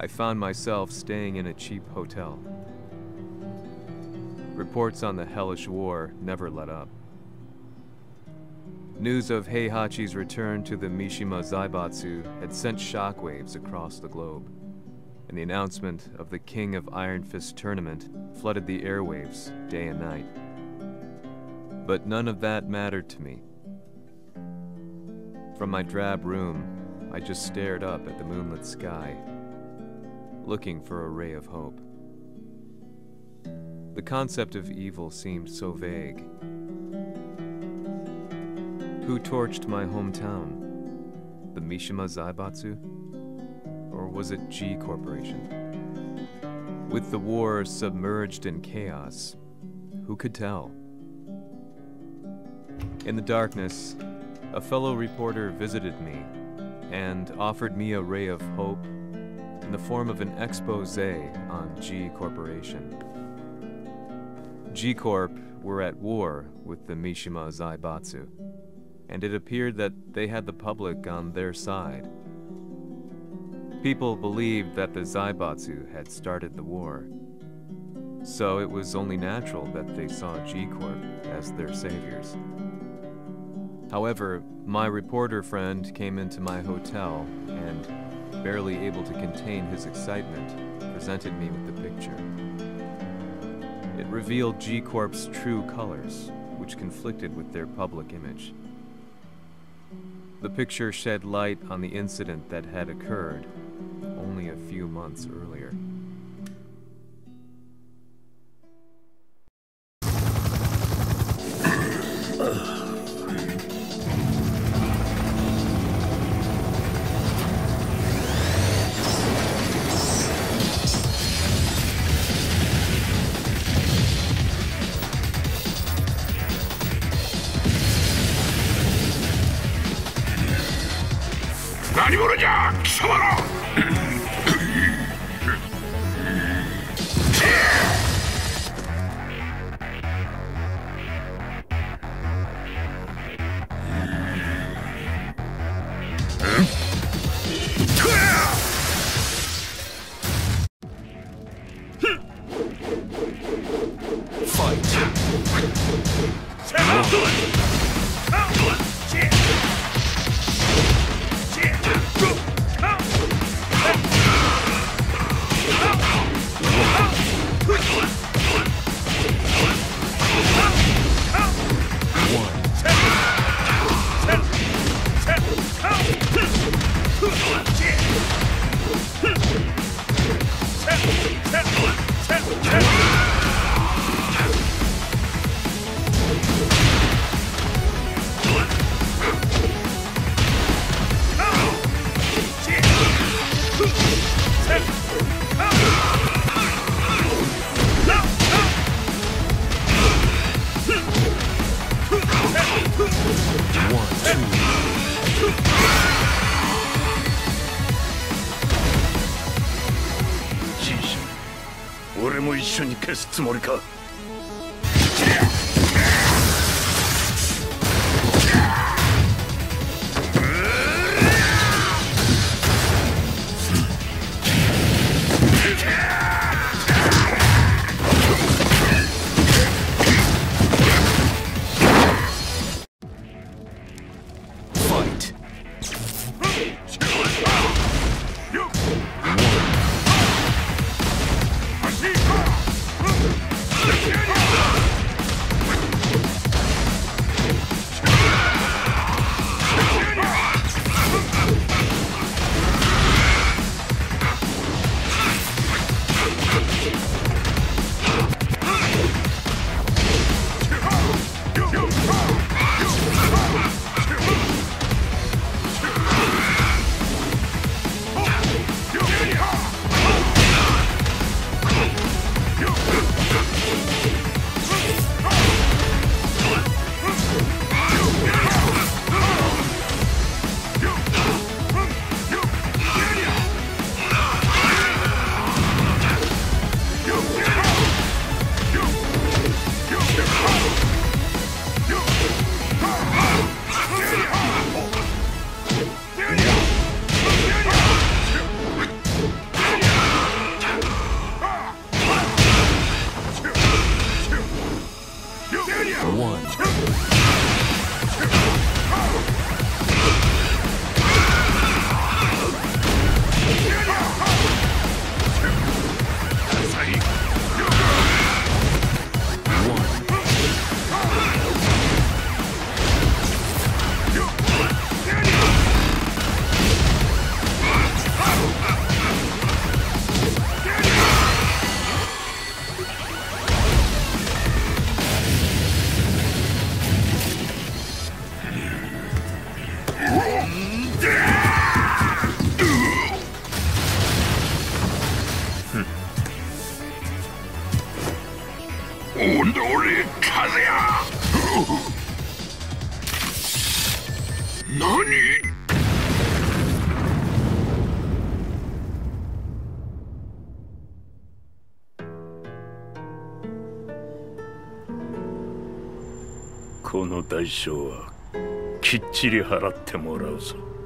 I found myself staying in a cheap hotel. Reports on the hellish war never let up. News of Heihachi's return to the Mishima Zaibatsu had sent shockwaves across the globe, and the announcement of the King of Iron Fist tournament flooded the airwaves day and night. But none of that mattered to me. From my drab room, I just stared up at the moonlit sky, looking for a ray of hope. The concept of evil seemed so vague. Who torched my hometown? The Mishima Zaibatsu? Or was it G Corporation? With the war submerged in chaos, who could tell? In the darkness, a fellow reporter visited me and offered me a ray of hope in the form of an expose on G Corporation. G Corp were at war with the Mishima Zaibatsu, and it appeared that they had the public on their side. People believed that the Zaibatsu had started the war, so it was only natural that they saw G Corp as their saviors. However, my reporter friend came into my hotel and, barely able to contain his excitement, presented me with the picture. It revealed G Corp's true colors, which conflicted with their public image. The picture shed light on the incident that had occurred only a few months earlier. 何者じゃ貴様ら俺も一緒に消すつもりか？One. お風や何？この代償はきっちり払ってもらうぞ。